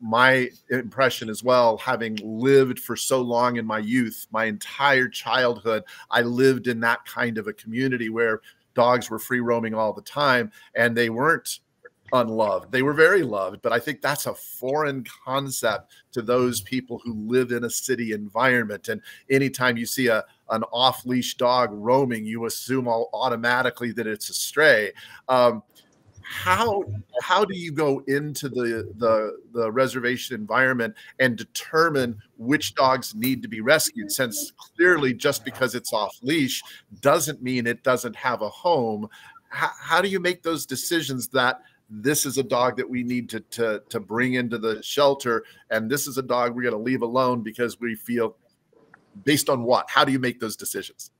my impression as well, having lived for so long in my youth, my entire childhood, I lived in that kind of a community where dogs were free roaming all the time and they weren't unloved. They were very loved, but I think that's a foreign concept to those people who live in a city environment. And anytime you see a an off leash dog roaming, you assume all, automatically that it's a stray. Um, how how do you go into the the the reservation environment and determine which dogs need to be rescued? Since clearly just because it's off leash doesn't mean it doesn't have a home. How, how do you make those decisions that this is a dog that we need to to to bring into the shelter and this is a dog we're going to leave alone because we feel based on what? How do you make those decisions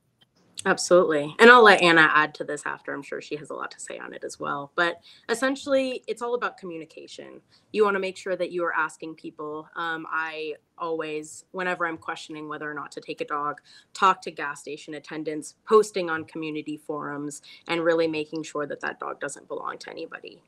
Absolutely. And I'll let Anna add to this after. I'm sure she has a lot to say on it as well. But essentially, it's all about communication. You want to make sure that you are asking people. Um, I always, whenever I'm questioning whether or not to take a dog, talk to gas station attendants, posting on community forums, and really making sure that that dog doesn't belong to anybody.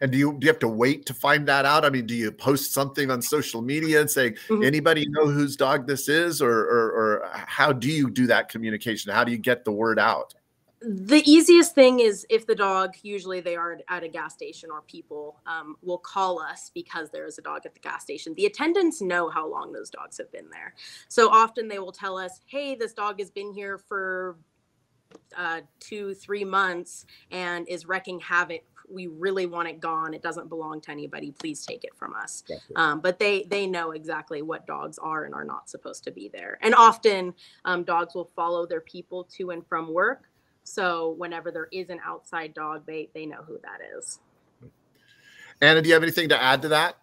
And do you do you have to wait to find that out? I mean, do you post something on social media and say mm-hmm. anybody know whose dog this is, or, or or how do you do that communication? How do you get the word out? The easiest thing is if the dog, usually they are at a gas station or people um, will call us because there is a dog at the gas station. The attendants know how long those dogs have been there. So often they will tell us, hey, this dog has been here for uh, two, three months and is wrecking havoc we really want it gone. It doesn't belong to anybody. Please take it from us. Um, but they they know exactly what dogs are and are not supposed to be there. And often um, dogs will follow their people to and from work. So whenever there is an outside dog, they they know who that is. Anna, do you have anything to add to that?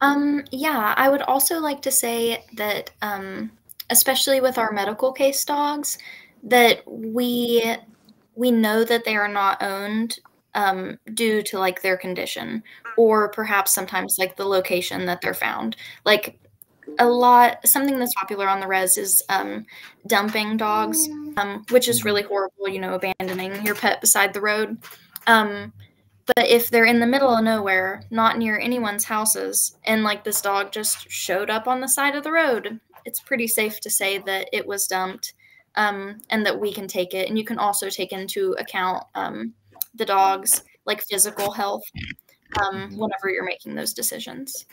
Um, yeah, I would also like to say that, um, especially with our medical case dogs, that we we know that they are not owned um, due to like their condition or perhaps sometimes like the location that they're found. Like a lot, something that's popular on the res is um, dumping dogs, um, which is really horrible, you know, abandoning your pet beside the road. Um, but if they're in the middle of nowhere, not near anyone's houses, and like this dog just showed up on the side of the road, it's pretty safe to say that it was dumped um, and that we can take it. And you can also take into account um, the dog's like physical health um, whenever you're making those decisions.